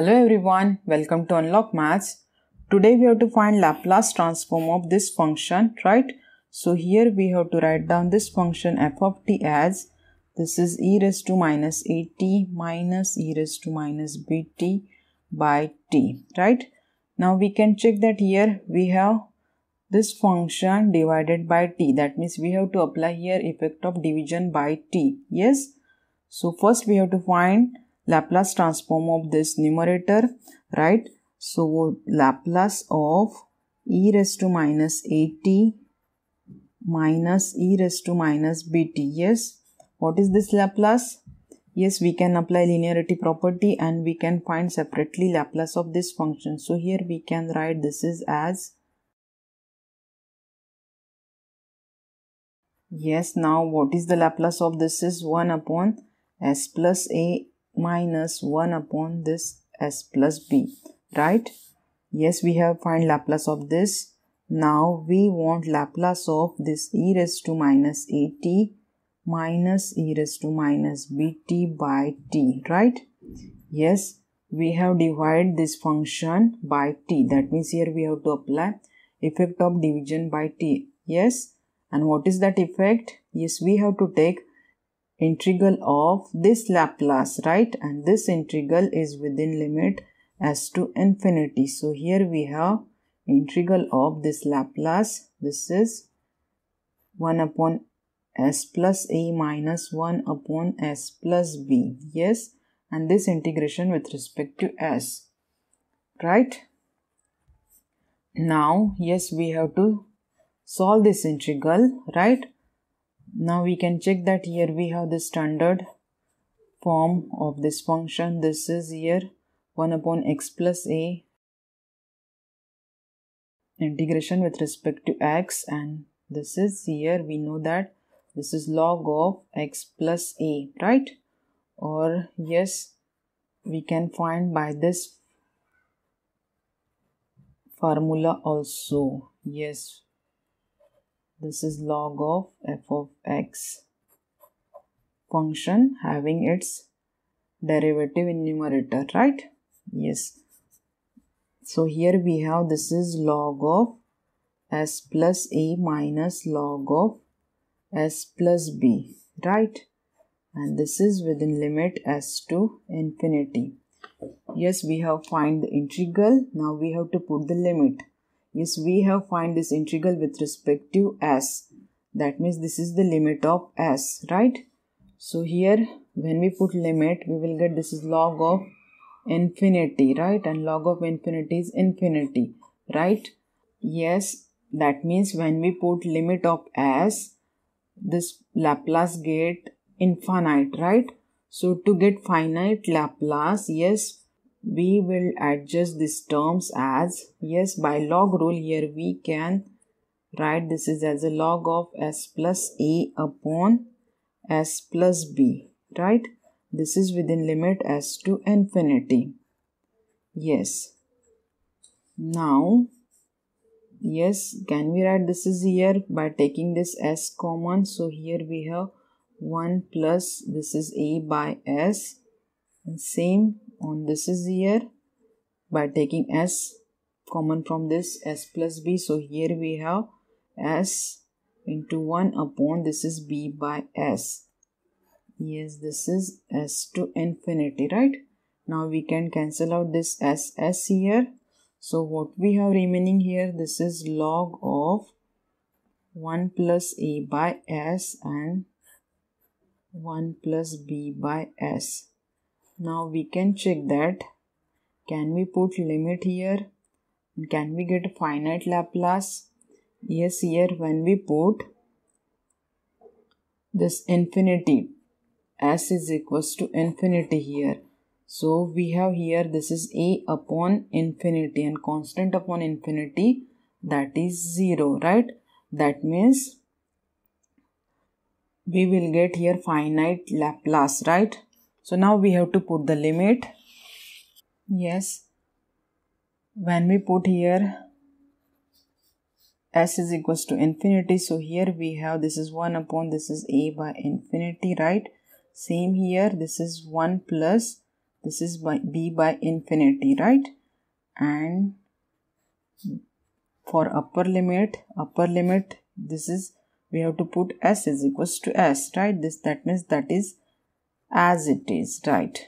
Hello everyone, welcome to Unlock Maths. Today we have to find Laplace transform of this function, right? So here we have to write down this function f of t as this is e raised to minus at minus e raised to minus bt by t, right? Now we can check that here we have this function divided by t. That means we have to apply here effect of division by t. Yes? So first we have to find Laplace transform of this numerator, right? So Laplace of e raised to minus at minus e raised to minus bt. Yes, what is this Laplace? Yes, we can apply linearity property and we can find separately Laplace of this function. So here we can write this is as Yes, now what is the Laplace of this is 1 upon s plus a minus 1 upon this s plus b, right? Yes, we have find Laplace of this. Now we want Laplace of this e raised to minus at minus e raised to minus bt by t, right? Yes, we have divided this function by t. That means here we have to apply effect of division by t. Yes, and what is that effect? Yes, we have to take integral of this Laplace, right? And this integral is within limit s to infinity. So here we have integral of this Laplace. This is 1 upon s plus a minus 1 upon s plus b. Yes, and this integration with respect to s. Right? Now, yes, we have to solve this integral, right? Now we can check that here we have the standard form of this function. This is here 1 upon x plus a integration with respect to x and this is here we know that this is log of x plus a right or yes we can find by this formula also yes this is log of f of x function having its derivative in numerator right? Yes. So here we have this is log of s plus a minus log of s plus b right? And this is within limit s to infinity. Yes we have find the integral. Now we have to put the limit Yes, we have find this integral with respect to s. That means this is the limit of s, right? So here when we put limit, we will get this is log of infinity, right? And log of infinity is infinity, right? Yes, that means when we put limit of s, this Laplace get infinite, right? So to get finite Laplace, yes, we will adjust these terms as yes by log rule here we can write this is as a log of s plus a upon s plus b right? This is within limit s to infinity. Yes. Now yes can we write this is here by taking this s common? So here we have 1 plus this is a by s. And same on this is here by taking s common from this s plus b. So here we have s into 1 upon this is b by s. Yes this is s to infinity right? Now we can cancel out this s s here. So what we have remaining here this is log of 1 plus a by s and 1 plus b by s now we can check that. Can we put limit here? Can we get finite Laplace? Yes here when we put this infinity s is equals to infinity here. So we have here this is a upon infinity and constant upon infinity that is 0 right? That means we will get here finite Laplace right so now we have to put the limit. Yes. When we put here s is equals to infinity. So here we have this is 1 upon this is a by infinity, right? Same here. This is 1 plus this is by b by infinity right and for upper limit upper limit this is we have to put s is equals to s right this that means that is as it is right?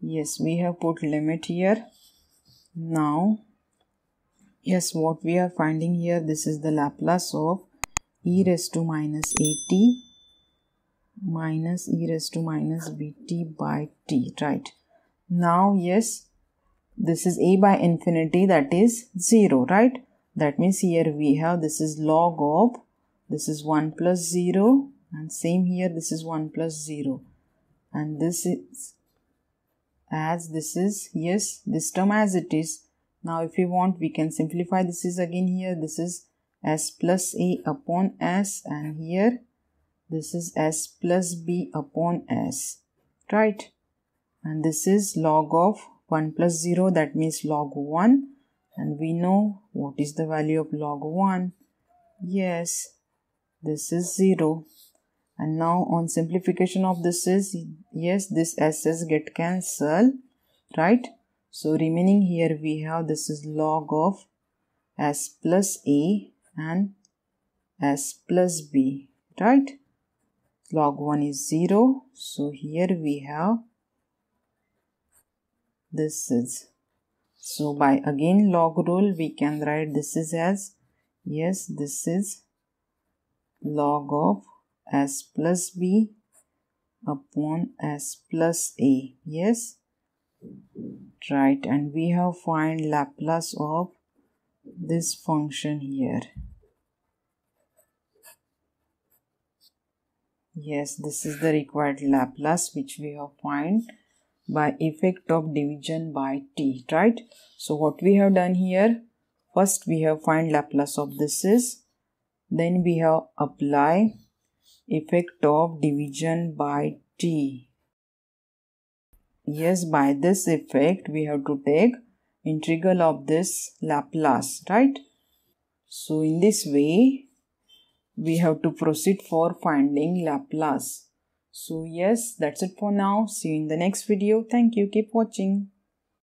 Yes we have put limit here. Now yes what we are finding here this is the laplace of e raised to minus at minus e raised to minus bt by t right? Now yes this is a by infinity that is 0 right? That means here we have this is log of this is 1 plus 0 and same here this is 1 plus 0 and this is as this is yes this term as it is. Now if we want we can simplify this is again here. This is s plus a upon s. And here this is s plus b upon s. Right? And this is log of 1 plus 0 that means log 1 and we know what is the value of log 1 yes this is 0 and now on simplification of this is yes this s's get cancelled right? So remaining here we have this is log of s plus a and s plus b right? Log 1 is 0 so here we have this is so by again log rule we can write this is as yes this is log of s plus b upon s plus a. Yes? Right and we have find laplace of this function here. Yes this is the required laplace which we have find by effect of division by t right? So what we have done here first we have find laplace of this is then we have apply effect of division by t yes by this effect we have to take integral of this laplace right so in this way we have to proceed for finding laplace so yes, that's it for now. See you in the next video. Thank you. Keep watching.